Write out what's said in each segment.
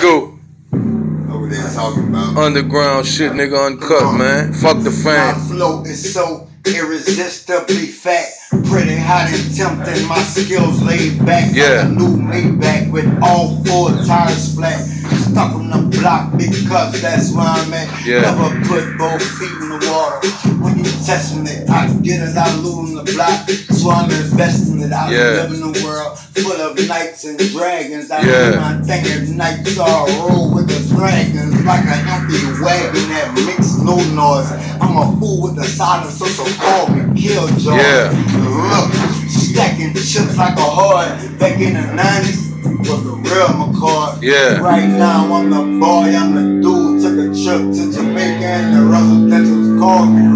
go. Over there talking about. Underground shit, nigga, uncut, man. Fuck the My fam. flow is so irresistibly fat. Pretty hot and tempting. My skills laid back. Yeah. Like a new Maybach with all four tires flat. Stuck on the block because that's where I'm at. Yeah. Never put both feet in the water. Testing it, I get it, I lose the block. So I'm investing it. I Yeah. live in a world full of knights and dragons. I Yeah. do my thing at night, so I roll with the dragons like an empty wagon that makes no noise. I'm a fool with the silence, so so call me Killjoy. Yeah. Look, stacking chips like a hard back in the 90s. Was the real McCoy. Yeah. Right now I'm the boy, I'm the dude. Took a trip to Jamaica and the residentials called me.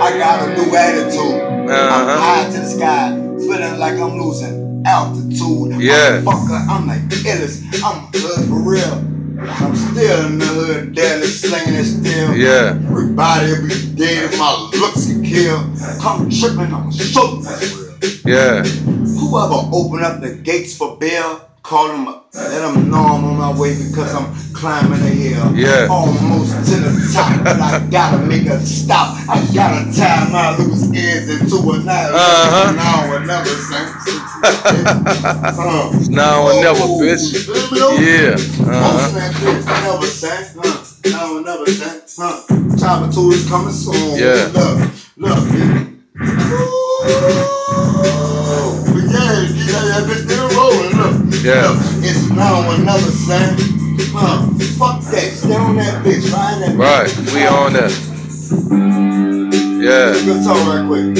I got a new attitude. I'm Uh-huh. high to the sky, feeling like I'm losing altitude. Yeah. Motherfucker, I'm like the illest. I'm hood for real. I'm still in the hood, daily slinging it still. Yeah. Everybody will be my looks can kill. Come tripping, I'm shook. Yeah. Whoever open up the gates for bail, call them up. Let them know I'm on my way because I'm climbing a hill. Yeah. Almost to the top, but I gotta make a stop. I gotta tie my loose ends into a knot. Uh-huh. Now or never, son. Now or never, bitch. Yeah. Uh-huh. Never. Huh. Now or never. Huh. Chopper 2 is coming soon. Yeah. Look, look, Yeah. It's now never sang. Huh. Fuck that. Stay on that bitch. Ride that Right. bitch. We on that. Yeah. Good talk right quick.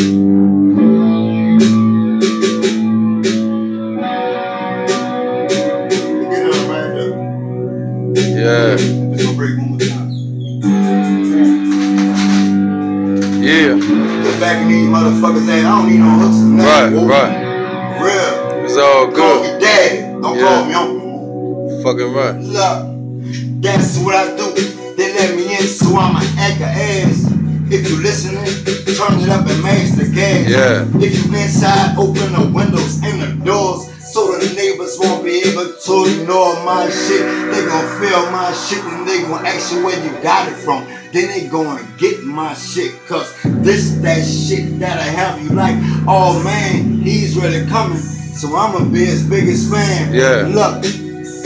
Get up right up. Yeah. Let's go break one more time. Yeah. Get back in these motherfuckers ass. I don't need no hooks Right. Whoa. Right. Real. It's all good. Don't Yeah. call me uncle. Fucking right. Look, that's what I do. They let me in, so I'ma act a ass. If you listening, turn it up and mash the gas. Yeah. If you inside, open the windows and the neighbors won't be able to ignore my shit. They gon' feel my shit and they gon' ask you where you got it from. Then they gon' get my shit. Cause this that shit that I have you like, oh man, he's really coming. So I'ma be his biggest fan. Yeah. Look,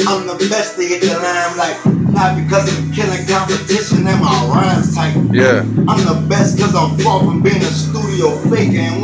I'm the best to hit the limelight. Not because I'm killing competition and my rhymes tight. Yeah. I'm the best cause I'm far from being a studio faker. And